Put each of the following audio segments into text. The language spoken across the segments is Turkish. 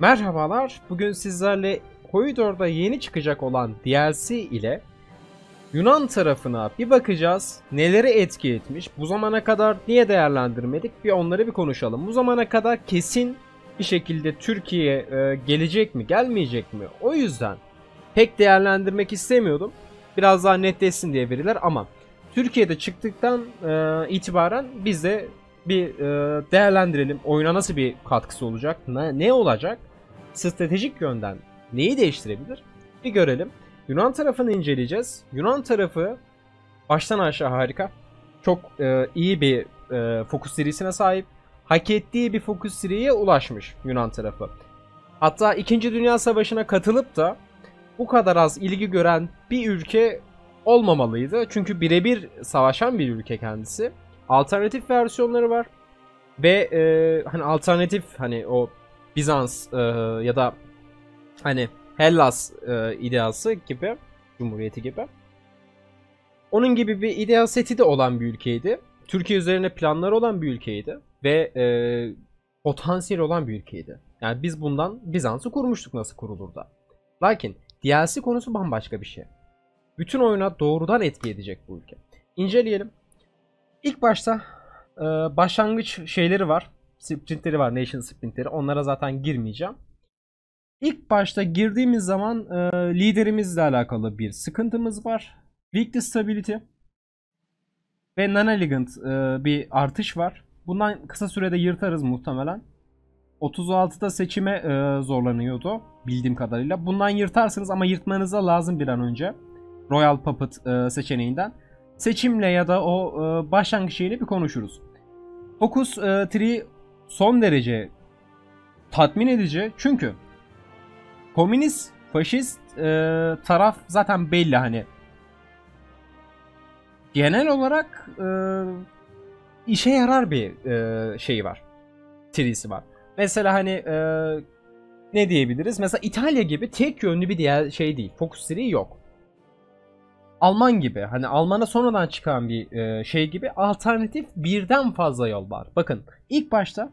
Merhabalar, bugün sizlerle Koridor'da yeni çıkacak olan DLC ile Yunan tarafına bir bakacağız. Neleri etki etmiş, bu zamana kadar niye değerlendirmedik bir onları bir konuşalım. Bu zamana kadar kesin bir şekilde Türkiye e, gelecek mi, gelmeyecek mi? O yüzden pek değerlendirmek istemiyordum. Biraz daha netleşsin diye veriler ama Türkiye'de çıktıktan e, itibaren biz de bir e, değerlendirelim. Oyuna nasıl bir katkısı olacak? Ne, ne olacak? Stratejik yönden neyi değiştirebilir? Bir görelim. Yunan tarafını inceleyeceğiz. Yunan tarafı baştan aşağı harika. Çok e, iyi bir e, fokus serisine sahip. Hak ettiği bir fokus seriye ulaşmış Yunan tarafı. Hatta 2. Dünya Savaşı'na katılıp da bu kadar az ilgi gören bir ülke olmamalıydı. Çünkü birebir savaşan bir ülke kendisi. Alternatif versiyonları var. Ve e, hani alternatif hani o Bizans e, ya da hani Hellas e, ideası gibi, Cumhuriyeti gibi. Onun gibi bir ideal seti de olan bir ülkeydi. Türkiye üzerine planları olan bir ülkeydi. Ve e, potansiyel olan bir ülkeydi. Yani biz bundan Bizans'ı kurmuştuk nasıl kurulur da. Lakin DLC konusu bambaşka bir şey. Bütün oyuna doğrudan etki edecek bu ülke. İnceleyelim. İlk başta e, başlangıç şeyleri var. Sprintleri var, Nation sprintleri. Onlara zaten girmeyeceğim. İlk başta girdiğimiz zaman e, liderimizle alakalı bir sıkıntımız var. Weekly Stability ve non-elegant e, bir artış var. Bundan kısa sürede yırtarız muhtemelen. 36'da seçime e, zorlanıyordu bildiğim kadarıyla. Bundan yırtarsınız ama yırtmanıza lazım bir an önce. Royal Puppet e, seçeneğinden. Seçimle ya da o e, başlangıç şeyini bir konuşuruz. Focus e, Tree son derece tatmin edici. Çünkü komünist, faşist e, taraf zaten belli hani. Genel olarak e, işe yarar bir e, şey var. Trisi var. Mesela hani e, ne diyebiliriz? Mesela İtalya gibi tek yönlü bir diğer şey değil. Focus Tree yok. Alman gibi hani Alman'a sonradan çıkan bir e, şey gibi alternatif birden fazla yol var. Bakın ilk başta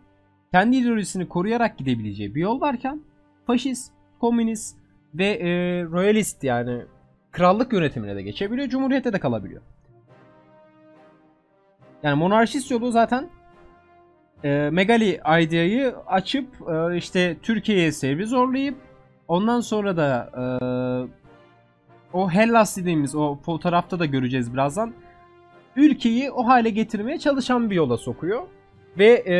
kendi ideolojisini koruyarak gidebileceği bir yol varken faşist, komünist ve e, royalist yani krallık yönetimine de geçebiliyor. Cumhuriyette de kalabiliyor. Yani monarşist yolu zaten e, Megali Idea'yı açıp e, işte Türkiye'ye sevri zorlayıp ondan sonra da e, o Hellas dediğimiz o fotoğrafta da göreceğiz birazdan. Ülkeyi o hale getirmeye çalışan bir yola sokuyor. Ve e,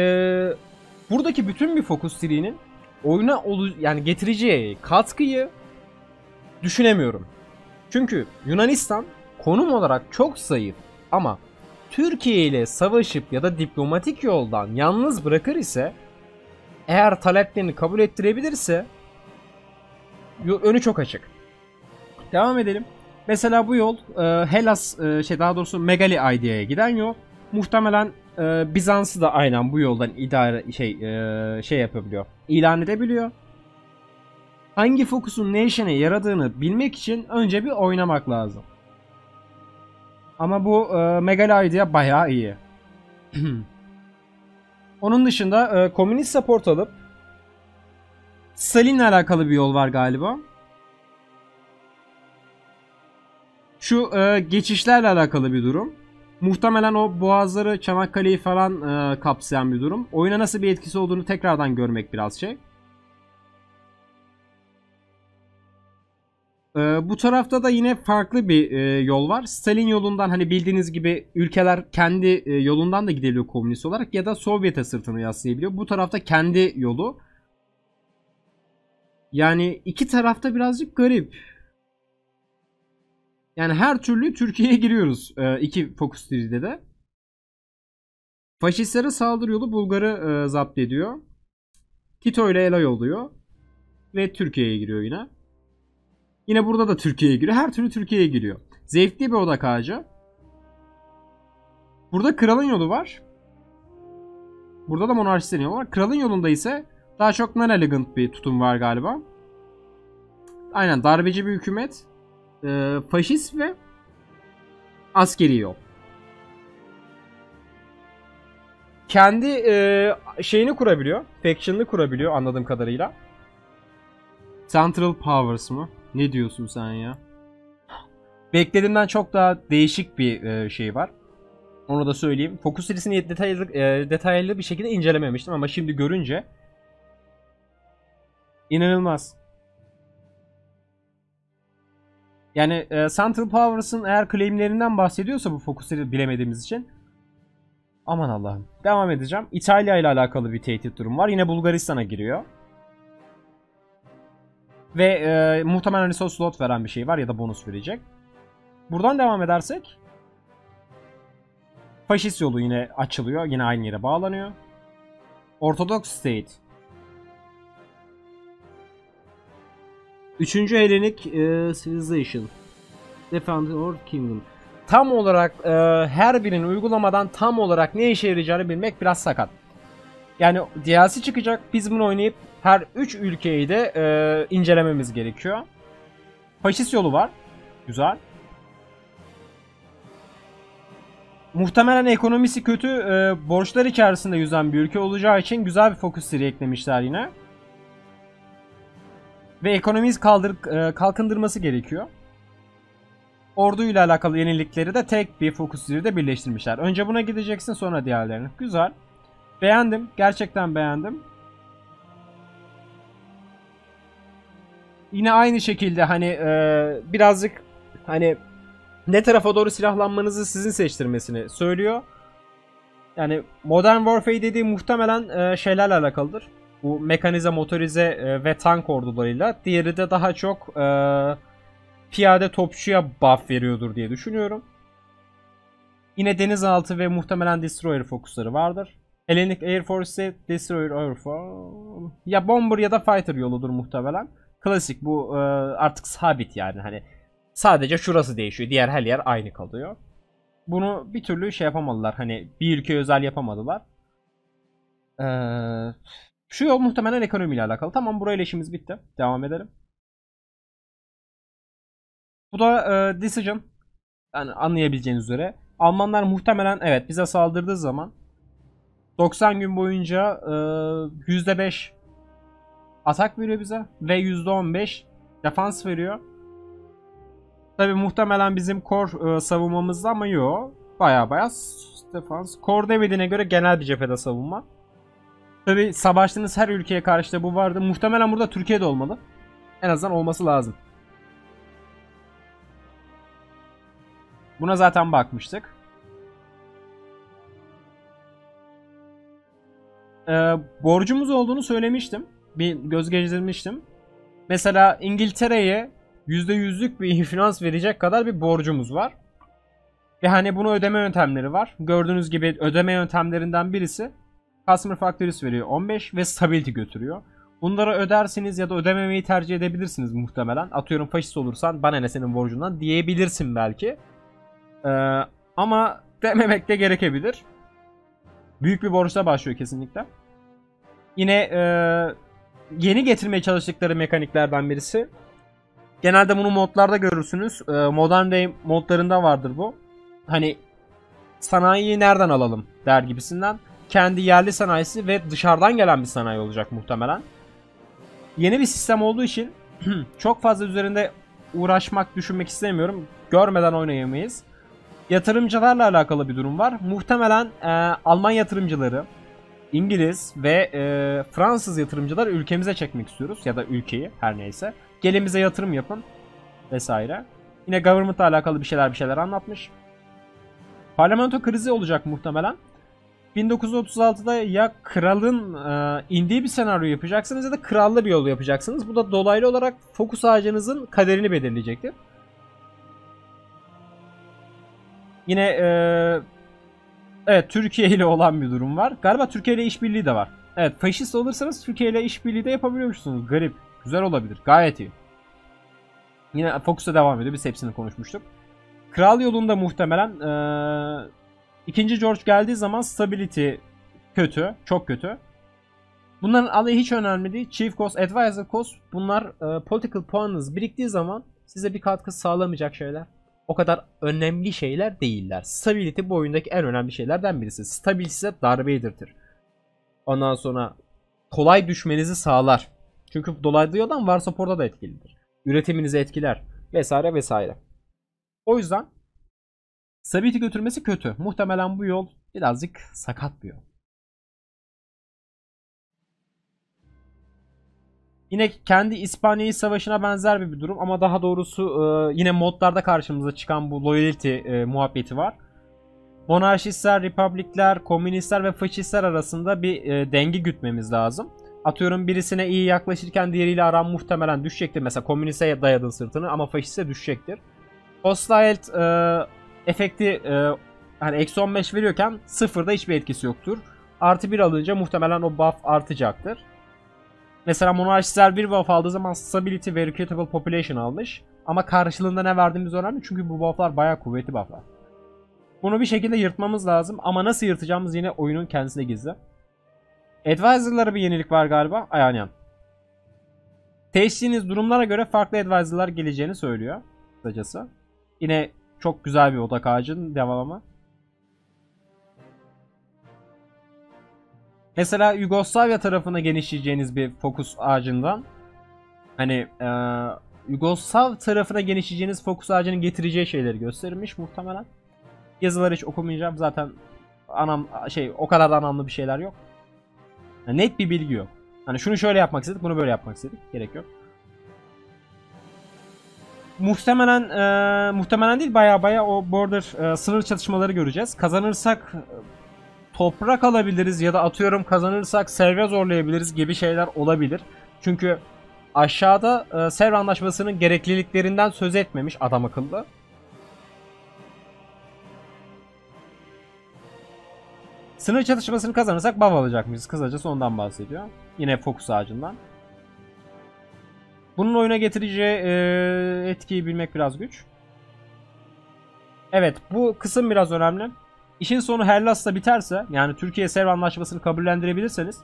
buradaki bütün bir fokus tree'nin oyuna yani getireceği katkıyı düşünemiyorum. Çünkü Yunanistan konum olarak çok zayıf ama Türkiye ile savaşıp ya da diplomatik yoldan yalnız bırakır ise eğer taleplerini kabul ettirebilirse önü çok açık. Devam edelim. Mesela bu yol e, Hellas e, şey daha doğrusu Megali Idea'ya giden yol. Muhtemelen e, Bizans'ı da aynen bu yoldan idare şey e, şey yapabiliyor. İlan edebiliyor. Hangi fokusun ne işine yaradığını bilmek için önce bir oynamak lazım. Ama bu e, Megali Idea bayağı iyi. Onun dışında e, komünist support alıp Stalin'le alakalı bir yol var galiba. Şu e, geçişlerle alakalı bir durum. Muhtemelen o boğazları, Çanakkale'yi falan e, kapsayan bir durum. Oyuna nasıl bir etkisi olduğunu tekrardan görmek biraz şey. E, bu tarafta da yine farklı bir e, yol var. Stalin yolundan hani bildiğiniz gibi ülkeler kendi e, yolundan da gidebiliyor komünist olarak ya da Sovyet'e sırtını yaslayabiliyor. Bu tarafta kendi yolu. Yani iki tarafta birazcık garip. Yani her türlü Türkiye'ye giriyoruz e, iki Focus Tree'de de. Faşistlere saldırı yolu Bulgar'ı e, zapt ediyor. Tito ile ele yolluyor. Ve Türkiye'ye giriyor yine. Yine burada da Türkiye'ye giriyor. Her türlü Türkiye'ye giriyor. Zevkli bir odak ağacı. Burada kralın yolu var. Burada da monarşistlerin yolu var. Kralın yolunda ise daha çok non-elegant bir tutum var galiba. Aynen darbeci bir hükümet e, faşist ve askeri yol. Kendi e, şeyini kurabiliyor. Faction'ını kurabiliyor anladığım kadarıyla. Central Powers mı? Ne diyorsun sen ya? Beklediğimden çok daha değişik bir e, şey var. Onu da söyleyeyim. Focus serisini detaylı, e, detaylı bir şekilde incelememiştim ama şimdi görünce inanılmaz. Yani e, Central Powers'ın eğer claimlerinden bahsediyorsa bu Focus seri bilemediğimiz için aman Allah'ım. Devam edeceğim. İtalya ile alakalı bir tehdit durum var. Yine Bulgaristan'a giriyor. Ve e, muhtemelen resource slot veren bir şey var ya da bonus verecek. Buradan devam edersek Faşist yolu yine açılıyor. Yine aynı yere bağlanıyor. Ortodox State. Üçüncü Hellenic e, Civilization. Defend or Kingdom. Tam olarak e, her birinin uygulamadan tam olarak ne işe yarayacağını bilmek biraz sakat. Yani DLC çıkacak. Biz bunu oynayıp her 3 ülkeyi de e, incelememiz gerekiyor. Faşist yolu var. Güzel. Muhtemelen ekonomisi kötü, e, borçlar içerisinde yüzen bir ülke olacağı için güzel bir fokus seri eklemişler yine. Ve ekonomiyi kaldır, e, kalkındırması gerekiyor. Orduyla alakalı yenilikleri de tek bir fokus seride birleştirmişler. Önce buna gideceksin sonra diğerlerine. Güzel. Beğendim. Gerçekten beğendim. Yine aynı şekilde hani e, birazcık hani ne tarafa doğru silahlanmanızı sizin seçtirmesini söylüyor. Yani Modern Warfare dediği muhtemelen e, şeylerle alakalıdır. Bu mekanize, motorize e, ve tank ordularıyla. Diğeri de daha çok e, piyade topçuya buff veriyordur diye düşünüyorum. Yine denizaltı ve muhtemelen destroyer fokusları vardır. Hellenic Air Force Destroyer Air Force ya bomber ya da fighter yoludur muhtemelen. Klasik bu e, artık sabit yani hani Sadece şurası değişiyor. Diğer her yer aynı kalıyor. Bunu bir türlü şey yapamadılar. Hani bir ülke özel yapamadılar. Ee, şu yol muhtemelen ekonomiyle alakalı. Tamam burayla işimiz bitti. Devam edelim. Bu da e, Decision. Yani anlayabileceğiniz üzere. Almanlar muhtemelen evet bize saldırdığı zaman 90 gün boyunca e, %5 atak veriyor bize ve %15 defans veriyor. Tabi muhtemelen bizim core e, savunmamızda ama yok. Baya baya defans. Core demediğine göre genel bir cephede savunma. Tabi savaştığınız her ülkeye karşı da bu vardı. Muhtemelen burada Türkiye'de olmalı. En azından olması lazım. Buna zaten bakmıştık. Ee, borcumuz olduğunu söylemiştim. Bir göz gezdirmiştim. Mesela İngiltere'ye %100'lük bir finans verecek kadar bir borcumuz var. Ve hani bunu ödeme yöntemleri var. Gördüğünüz gibi ödeme yöntemlerinden birisi Customer Factories veriyor 15 ve Stability götürüyor. Bunları ödersiniz ya da ödememeyi tercih edebilirsiniz muhtemelen. Atıyorum faşist olursan bana ne senin borcundan diyebilirsin belki. Ee, ama dememek de gerekebilir. Büyük bir borçla başlıyor kesinlikle. Yine e, yeni getirmeye çalıştıkları mekaniklerden birisi Genelde bunu modlarda görürsünüz. Ee, Modern Day modlarında vardır bu. Hani sanayiyi nereden alalım der gibisinden. Kendi yerli sanayisi ve dışarıdan gelen bir sanayi olacak muhtemelen. Yeni bir sistem olduğu için çok fazla üzerinde uğraşmak, düşünmek istemiyorum. Görmeden oynayamayız. Yatırımcılarla alakalı bir durum var. Muhtemelen e, Alman yatırımcıları, İngiliz ve e, Fransız yatırımcılar ülkemize çekmek istiyoruz. Ya da ülkeyi her neyse. Gelin bize yatırım yapın. Vesaire. Yine government'la alakalı bir şeyler bir şeyler anlatmış. Parlamento krizi olacak muhtemelen. 1936'da ya kralın e, indiği bir senaryo yapacaksınız ya da krallı bir yol yapacaksınız. Bu da dolaylı olarak fokus ağacınızın kaderini belirleyecektir. Yine e, evet Türkiye ile olan bir durum var. Galiba Türkiye ile işbirliği de var. Evet faşist olursanız Türkiye ile işbirliği de yapabiliyormuşsunuz. Garip. Güzel olabilir. Gayet iyi. Yine Focus'a devam ediyor. Biz hepsini konuşmuştuk. Kral yolunda muhtemelen ee, ikinci George geldiği zaman stability kötü. Çok kötü. Bunların alayı hiç önemli değil. Chief Cost, Advisor Cost bunlar e, political puanınız biriktiği zaman size bir katkı sağlamayacak şeyler. O kadar önemli şeyler değiller. Stability bu oyundaki en önemli şeylerden birisi. Stability size darbe yedirtir. Ondan sonra kolay düşmenizi sağlar. Çünkü dolaylı yoldan Warsapor'da da etkilidir. Üretiminizi etkiler. Vesaire vesaire. O yüzden Stability götürmesi kötü. Muhtemelen bu yol birazcık sakat bir yol. Yine kendi İspanya'yı savaşına benzer bir durum ama daha doğrusu e, yine modlarda karşımıza çıkan bu loyalty e, muhabbeti var. Monarşistler, republikler, komünistler ve faşistler arasında bir e, denge gütmemiz lazım. Atıyorum birisine iyi yaklaşırken diğeriyle aran muhtemelen düşecektir. Mesela komüniste dayadın sırtını ama faşiste düşecektir. Hostile efekti e, hani eksi 15 veriyorken sıfırda hiçbir etkisi yoktur. Artı 1 alınca muhtemelen o buff artacaktır. Mesela monarşistler bir buff aldığı zaman stability ve recruitable population almış. Ama karşılığında ne verdiğimiz önemli çünkü bu bufflar bayağı kuvvetli bufflar. Bunu bir şekilde yırtmamız lazım ama nasıl yırtacağımız yine oyunun kendisine gizli. Advisor'lara bir yenilik var galiba. Aynen. Teşhiniz durumlara göre farklı advisor'lar geleceğini söylüyor. Kısacası. Yine çok güzel bir odak ağacının devamı. Mesela Yugoslavya tarafına genişleyeceğiniz bir fokus ağacından hani e, Yugoslav tarafına genişleyeceğiniz fokus ağacının getireceği şeyleri gösterilmiş muhtemelen. Yazıları hiç okumayacağım zaten anam şey o kadar da anlamlı bir şeyler yok. Yani net bir bilgi yok. Hani şunu şöyle yapmak istedik, bunu böyle yapmak istedik. Gerek yok. Muhtemelen e, muhtemelen değil baya baya o border e, sınır çatışmaları göreceğiz. Kazanırsak e, toprak alabiliriz ya da atıyorum kazanırsak serve zorlayabiliriz gibi şeyler olabilir. Çünkü aşağıda e, Sevr Anlaşması'nın gerekliliklerinden söz etmemiş adam akıllı. Sınır çatışmasını kazanırsak bav alacak mıyız? Kısacası ondan bahsediyor. Yine fokus ağacından. Bunun oyuna getireceği e, etkiyi bilmek biraz güç. Evet bu kısım biraz önemli. İşin sonu Hellas'ta biterse yani Türkiye Serv Anlaşması'nı kabullendirebilirseniz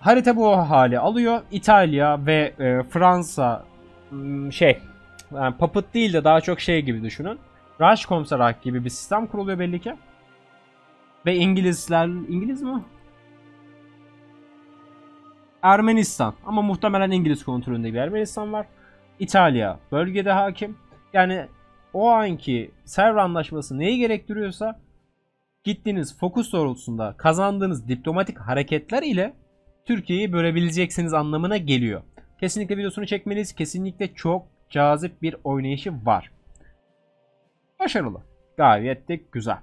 harita bu hali alıyor. İtalya ve e, Fransa şey yani puppet değil de daha çok şey gibi düşünün. Rajkomsarak gibi bir sistem kuruluyor belli ki. Ve İngilizler İngiliz mi? Ermenistan ama muhtemelen İngiliz kontrolünde bir Ermenistan var. İtalya bölgede hakim. Yani o anki Serv Anlaşması neyi gerektiriyorsa gittiğiniz fokus doğrultusunda kazandığınız diplomatik hareketler ile Türkiye'yi bölebileceksiniz anlamına geliyor. Kesinlikle videosunu çekmeniz kesinlikle çok cazip bir oynayışı var. Başarılı. Gayet de güzel.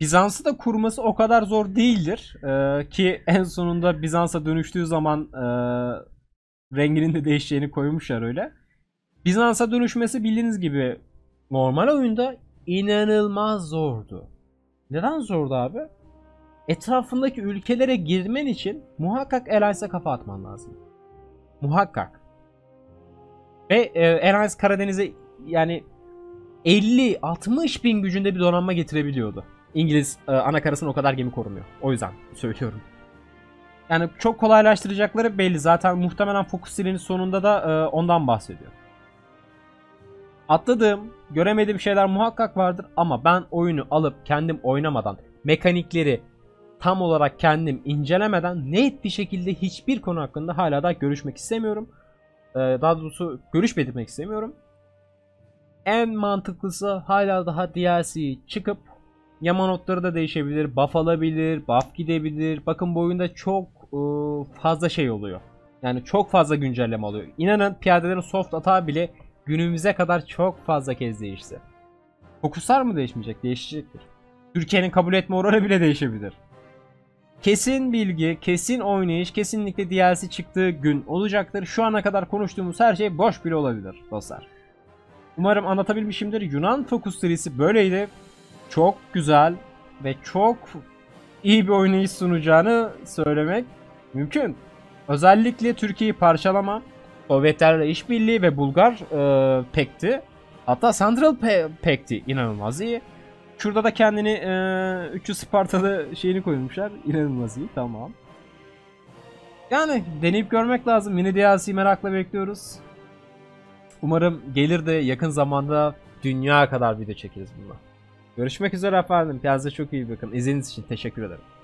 Bizans'ı da kurması o kadar zor değildir. Ee, ki en sonunda Bizans'a dönüştüğü zaman e, renginin de değişeceğini koymuşlar öyle. Bizans'a dönüşmesi bildiğiniz gibi normal oyunda inanılmaz zordu. Neden zordu abi? Etrafındaki ülkelere girmen için muhakkak Alliance'a kafa atman lazım. Muhakkak. Ve e, Alliance Karadeniz'e yani 50-60 bin gücünde bir donanma getirebiliyordu. İngiliz e, o kadar gemi korumuyor. O yüzden söylüyorum. Yani çok kolaylaştıracakları belli. Zaten muhtemelen Focus serinin sonunda da e, ondan bahsediyor. Atladığım, göremediğim şeyler muhakkak vardır ama ben oyunu alıp kendim oynamadan, mekanikleri tam olarak kendim incelemeden net bir şekilde hiçbir konu hakkında hala da görüşmek istemiyorum. Ee, daha doğrusu görüş belirtmek istemiyorum. En mantıklısı hala daha DLC çıkıp Yama notları da değişebilir, buff alabilir, buff gidebilir. Bakın bu oyunda çok ıı, fazla şey oluyor. Yani çok fazla güncelleme oluyor. İnanın piyadelerin soft atağı bile günümüze kadar çok fazla kez değişti. Fokuslar mı değişmeyecek? Değişecektir. Türkiye'nin kabul etme oranı bile değişebilir. Kesin bilgi, kesin oynayış, kesinlikle DLC çıktığı gün olacaktır. Şu ana kadar konuştuğumuz her şey boş bile olabilir dostlar. Umarım anlatabilmişimdir. Yunan Focus serisi böyleydi. Çok güzel ve çok iyi bir oynayış sunacağını söylemek mümkün. Özellikle Türkiye'yi parçalama, Sovyetlerle işbirliği ve Bulgar e, pekti. Hatta Central Pe pekti inanılmaz iyi. Şurada da kendini e, 300 Spartalı şeyini koymuşlar. İnanılmaz iyi tamam. Yani deneyip görmek lazım. Yine DLC merakla bekliyoruz. Umarım gelir de yakın zamanda dünya kadar video çekeriz bununla. Görüşmek üzere efendim. Kendinize çok iyi bakın. İzlediğiniz için teşekkür ederim.